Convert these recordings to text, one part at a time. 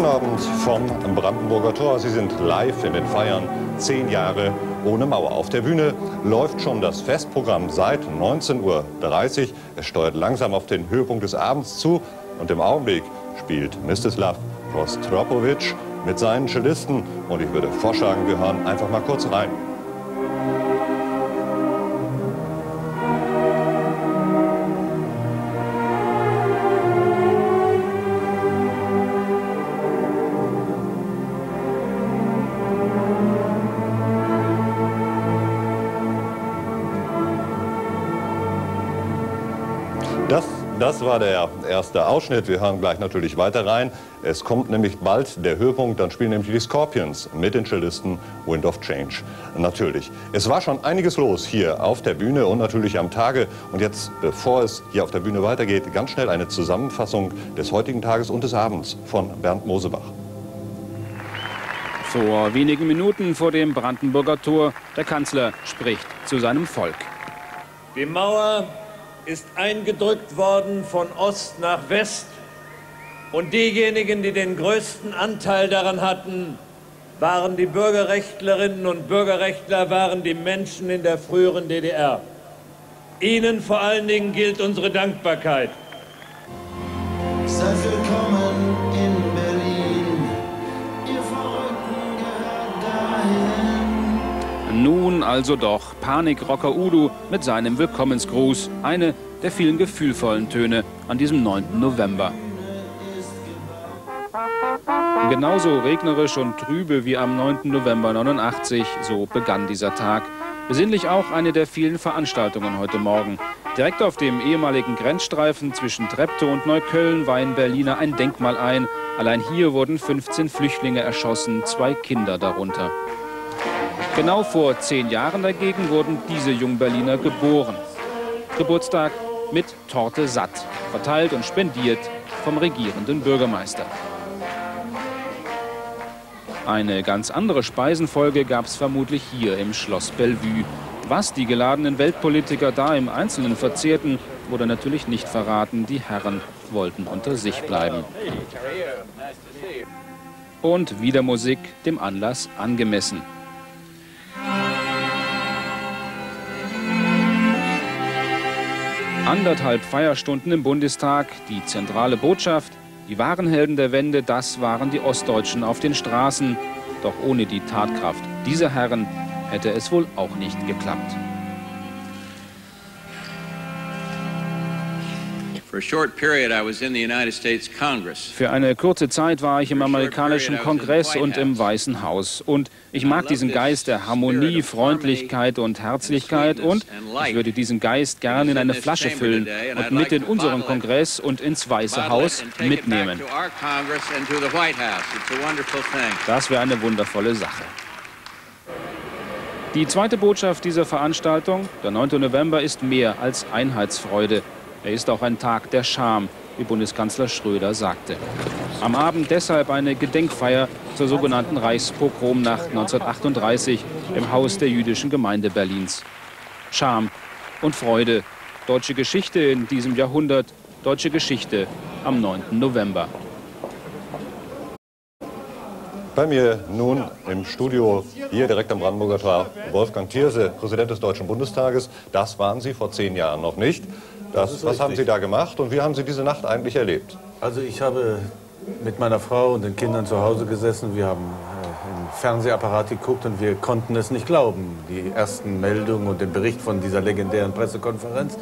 Guten Abend vom Brandenburger Tor. Sie sind live in den Feiern. Zehn Jahre ohne Mauer. Auf der Bühne läuft schon das Festprogramm seit 19.30 Uhr. Es steuert langsam auf den Höhepunkt des Abends zu. Und im Augenblick spielt Mstislav Rostropovic mit seinen Cellisten. Und ich würde vorschlagen, wir hören einfach mal kurz rein. Das war der erste Ausschnitt. Wir hören gleich natürlich weiter rein. Es kommt nämlich bald der Höhepunkt. Dann spielen nämlich die Scorpions mit den Cellisten Wind of Change. Natürlich. Es war schon einiges los hier auf der Bühne und natürlich am Tage. Und jetzt, bevor es hier auf der Bühne weitergeht, ganz schnell eine Zusammenfassung des heutigen Tages und des Abends von Bernd Mosebach. Vor wenigen Minuten vor dem Brandenburger Tor, der Kanzler spricht zu seinem Volk. Die Mauer ist eingedrückt worden von Ost nach West. Und diejenigen, die den größten Anteil daran hatten, waren die Bürgerrechtlerinnen und Bürgerrechtler, waren die Menschen in der früheren DDR. Ihnen vor allen Dingen gilt unsere Dankbarkeit. Seid willkommen in Berlin, ihr Verrückten gehört dahin. Nun also doch Panikrocker Udo mit seinem Willkommensgruß, eine der vielen gefühlvollen Töne an diesem 9. November. Genauso regnerisch und trübe wie am 9. November 89, so begann dieser Tag. Besinnlich auch eine der vielen Veranstaltungen heute Morgen. Direkt auf dem ehemaligen Grenzstreifen zwischen Treptow und Neukölln weihen Berliner ein Denkmal ein. Allein hier wurden 15 Flüchtlinge erschossen, zwei Kinder darunter. Genau vor zehn Jahren dagegen wurden diese Jungberliner geboren. Geburtstag mit Torte satt, verteilt und spendiert vom regierenden Bürgermeister. Eine ganz andere Speisenfolge gab es vermutlich hier im Schloss Bellevue. Was die geladenen Weltpolitiker da im Einzelnen verzehrten, wurde natürlich nicht verraten. Die Herren wollten unter sich bleiben. Und wieder Musik, dem Anlass angemessen. Anderthalb Feierstunden im Bundestag, die zentrale Botschaft, die wahren Helden der Wende, das waren die Ostdeutschen auf den Straßen. Doch ohne die Tatkraft dieser Herren hätte es wohl auch nicht geklappt. Für eine kurze Zeit war ich im amerikanischen Kongress und im Weißen Haus. Und ich mag diesen Geist der Harmonie, Freundlichkeit und Herzlichkeit. Und ich würde diesen Geist gerne in eine Flasche füllen und mit in unseren Kongress und ins Weiße Haus mitnehmen. Das wäre eine wundervolle Sache. Die zweite Botschaft dieser Veranstaltung, der 9. November, ist mehr als Einheitsfreude. Er ist auch ein Tag der Scham, wie Bundeskanzler Schröder sagte. Am Abend deshalb eine Gedenkfeier zur sogenannten Reichspogromnacht 1938 im Haus der jüdischen Gemeinde Berlins. Scham und Freude, deutsche Geschichte in diesem Jahrhundert, deutsche Geschichte am 9. November. Bei mir nun im Studio, hier direkt am Brandenburger Tor, Wolfgang Thierse, Präsident des Deutschen Bundestages. Das waren Sie vor zehn Jahren noch nicht. Das, was haben Sie da gemacht und wie haben Sie diese Nacht eigentlich erlebt? Also ich habe mit meiner Frau und den Kindern zu Hause gesessen. Wir haben Fernsehapparat geguckt und wir konnten es nicht glauben. Die ersten Meldungen und den Bericht von dieser legendären Pressekonferenz.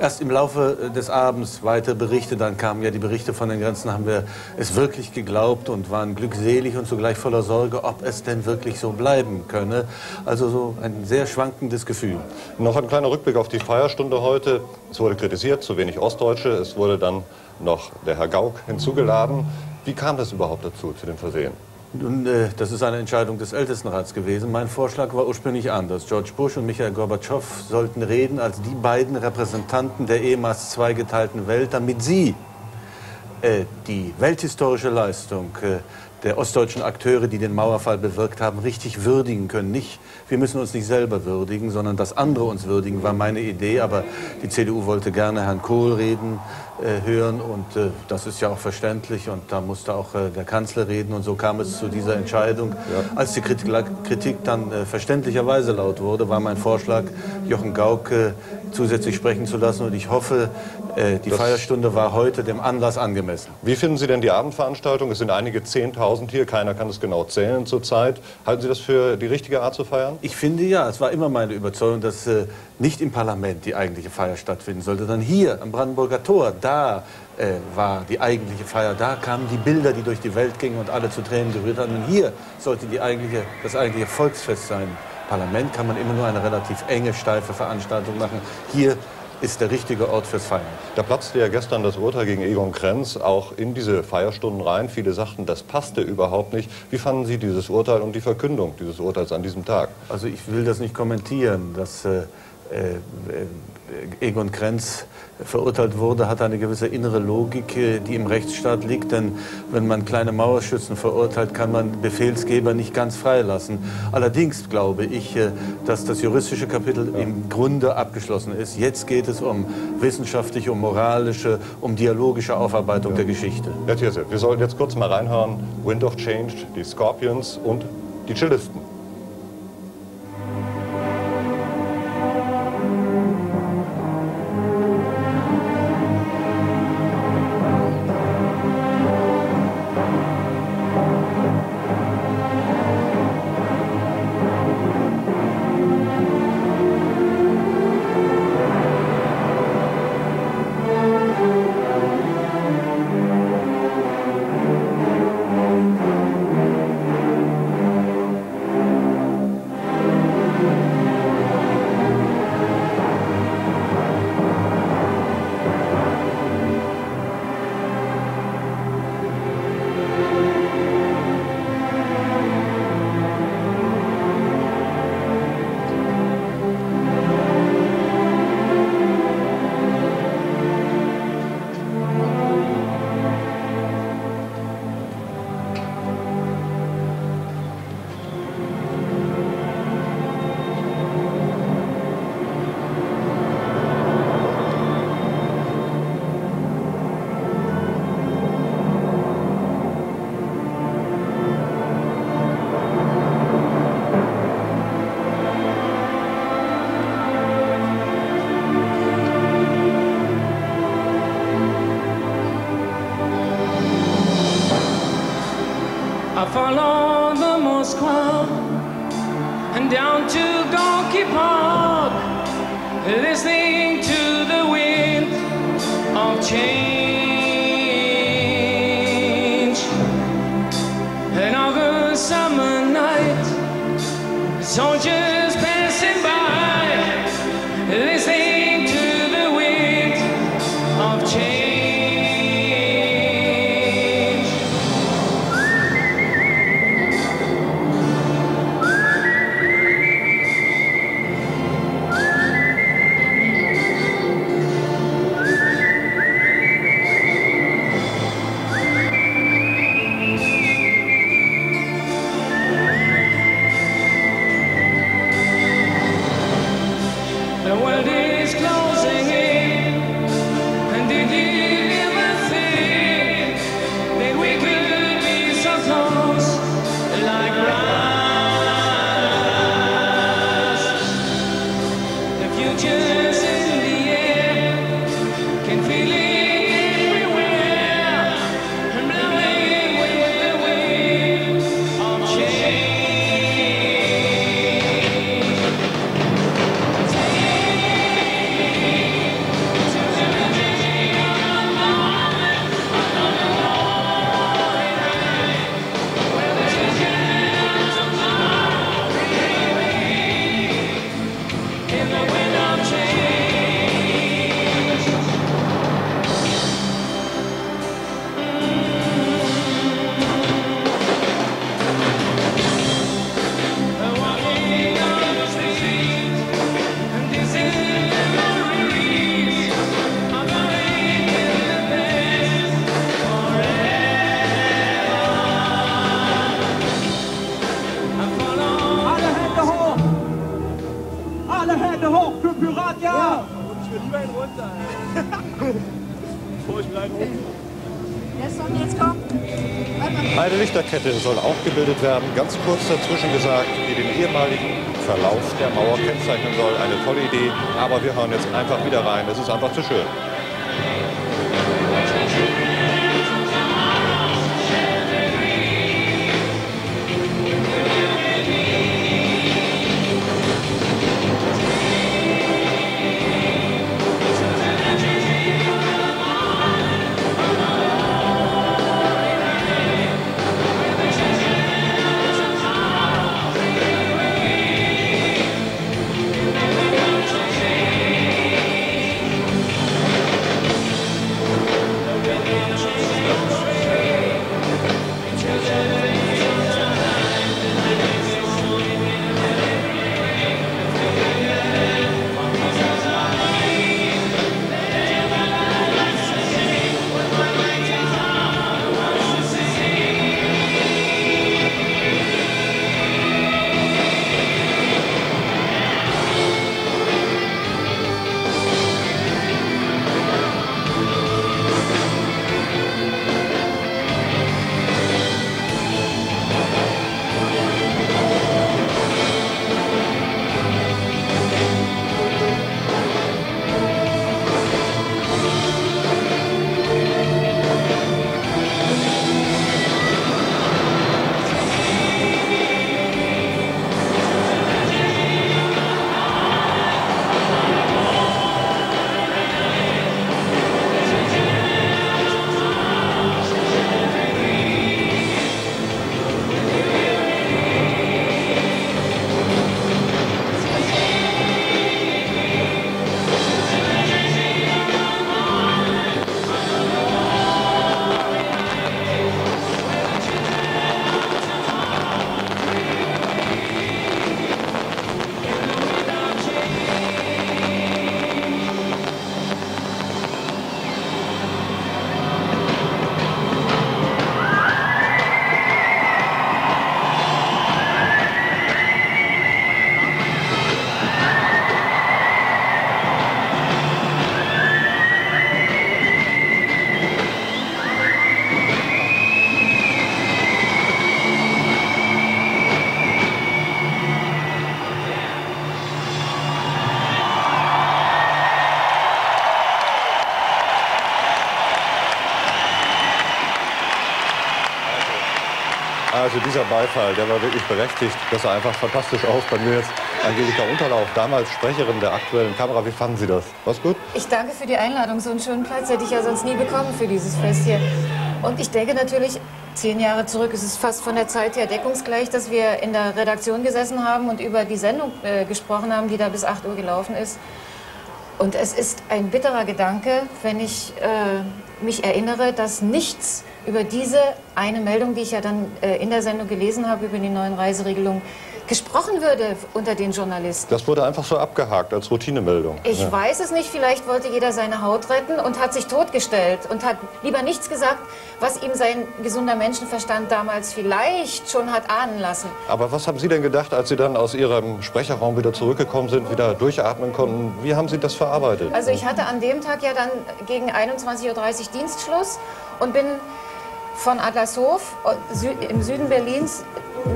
Erst im Laufe des Abends weitere Berichte, dann kamen ja die Berichte von den Grenzen, haben wir es wirklich geglaubt und waren glückselig und zugleich voller Sorge, ob es denn wirklich so bleiben könne. Also so ein sehr schwankendes Gefühl. Noch ein kleiner Rückblick auf die Feierstunde heute. Es wurde kritisiert, zu wenig Ostdeutsche. Es wurde dann noch der Herr Gauck hinzugeladen. Wie kam das überhaupt dazu, zu dem Versehen? Nun, äh, das ist eine Entscheidung des Ältestenrats gewesen. Mein Vorschlag war ursprünglich anders. George Bush und Michael Gorbatschow sollten reden als die beiden Repräsentanten der ehemals zweigeteilten Welt, damit sie äh, die welthistorische Leistung äh, der ostdeutschen Akteure, die den Mauerfall bewirkt haben, richtig würdigen können. Nicht, wir müssen uns nicht selber würdigen, sondern dass andere uns würdigen, war meine Idee. Aber die CDU wollte gerne Herrn Kohl reden äh, hören und äh, das ist ja auch verständlich und da musste auch äh, der Kanzler reden und so kam es zu dieser Entscheidung. Ja. Als die Kritik, Kritik dann äh, verständlicherweise laut wurde, war mein Vorschlag, Jochen Gauck zusätzlich sprechen zu lassen und ich hoffe, äh, die das Feierstunde war heute dem Anlass angemessen. Wie finden Sie denn die Abendveranstaltung? Es sind einige Zehntausend hier, keiner kann es genau zählen zurzeit. Halten Sie das für die richtige Art zu feiern? Ich finde ja, es war immer meine Überzeugung, dass äh, nicht im Parlament die eigentliche Feier stattfinden sollte, sondern hier am Brandenburger Tor, da äh, war die eigentliche Feier. Da kamen die Bilder, die durch die Welt gingen und alle zu Tränen gerührt haben. Und hier sollte die eigentliche, das eigentliche Volksfest sein. Parlament kann man immer nur eine relativ enge, steife Veranstaltung machen. Hier ist der richtige Ort fürs Feiern. Da platzte ja gestern das Urteil gegen Egon Krenz auch in diese Feierstunden rein. Viele sagten, das passte überhaupt nicht. Wie fanden Sie dieses Urteil und die Verkündung dieses Urteils an diesem Tag? Also ich will das nicht kommentieren. Das äh, Egon Krenz verurteilt wurde, hat eine gewisse innere Logik, äh, die im Rechtsstaat liegt. Denn wenn man kleine Mauerschützen verurteilt, kann man Befehlsgeber nicht ganz freilassen. Allerdings glaube ich, äh, dass das juristische Kapitel ja. im Grunde abgeschlossen ist. Jetzt geht es um wissenschaftliche, um moralische, um dialogische Aufarbeitung ja. der Geschichte. Herr Thierse, wir sollten jetzt kurz mal reinhören. Wind of Change, die Scorpions und die Cellisten. Runter. Furchtbar oben. Der soll jetzt kommen. Eine Lichterkette soll auch gebildet werden. Ganz kurz dazwischen gesagt, die den ehemaligen Verlauf der Mauer kennzeichnen soll. Eine tolle Idee, aber wir hören jetzt einfach wieder rein. Es ist einfach zu schön. Also dieser Beifall, der war wirklich berechtigt. Das sah einfach fantastisch aus. Bei mir jetzt Angelika Unterlauf, damals Sprecherin der aktuellen Kamera. Wie fanden Sie das? War's gut? Ich danke für die Einladung. So einen schönen Platz hätte ich ja sonst nie bekommen für dieses Fest hier. Und ich denke natürlich, zehn Jahre zurück ist es fast von der Zeit her deckungsgleich, dass wir in der Redaktion gesessen haben und über die Sendung äh, gesprochen haben, die da bis 8 Uhr gelaufen ist. Und es ist ein bitterer Gedanke, wenn ich äh, mich erinnere, dass nichts über diese eine Meldung, die ich ja dann äh, in der Sendung gelesen habe, über die neuen Reiseregelungen, gesprochen würde unter den Journalisten. Das wurde einfach so abgehakt als Routinemeldung. Ich Ja. weiß es nicht, vielleicht wollte jeder seine Haut retten und hat sich totgestellt und hat lieber nichts gesagt, was ihm sein gesunder Menschenverstand damals vielleicht schon hat ahnen lassen. Aber was haben Sie denn gedacht, als Sie dann aus Ihrem Sprecherraum wieder zurückgekommen sind, wieder durchatmen konnten? Wie haben Sie das verarbeitet? Also ich hatte an dem Tag ja dann gegen 21.30 Uhr Dienstschluss und bin von Adlershof äh, im Süden Berlins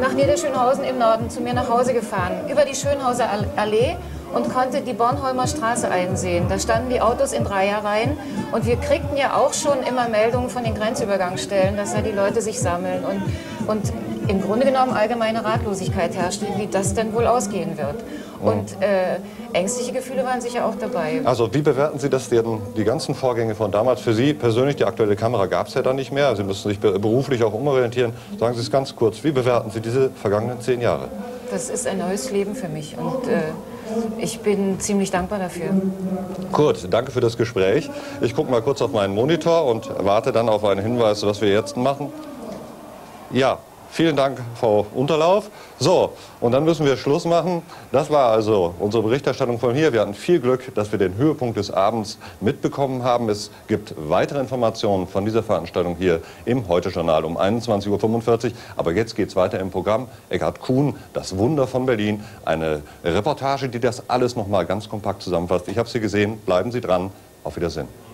nach Niederschönhausen im Norden zu mir nach Hause gefahren, über die Schönhauser Al- Allee und konnte die Bornholmer Straße einsehen. Da standen die Autos in Dreierreihen und wir kriegten ja auch schon immer Meldungen von den Grenzübergangsstellen, dass da die Leute sich sammeln und, und im Grunde genommen allgemeine Ratlosigkeit herrschte, wie das denn wohl ausgehen wird. Und äh, ängstliche Gefühle waren sicher auch dabei. Also wie bewerten Sie das denn, die ganzen Vorgänge von damals? Für Sie persönlich, die aktuelle Kamera gab es ja dann nicht mehr. Sie müssen sich be- beruflich auch umorientieren. Sagen Sie es ganz kurz. Wie bewerten Sie diese vergangenen zehn Jahre? Das ist ein neues Leben für mich und äh, ich bin ziemlich dankbar dafür. Gut, danke für das Gespräch. Ich gucke mal kurz auf meinen Monitor und warte dann auf einen Hinweis, was wir jetzt machen. Ja, Vielen Dank, Frau Unterlauf. So, und dann müssen wir Schluss machen. Das war also unsere Berichterstattung von hier. Wir hatten viel Glück, dass wir den Höhepunkt des Abends mitbekommen haben. Es gibt weitere Informationen von dieser Veranstaltung hier im Heute-Journal um 21.45 Uhr. Aber jetzt geht es weiter im Programm. Eckhard Kuhn, das Wunder von Berlin. Eine Reportage, die das alles noch mal ganz kompakt zusammenfasst. Ich habe Sie gesehen. Bleiben Sie dran. Auf Wiedersehen.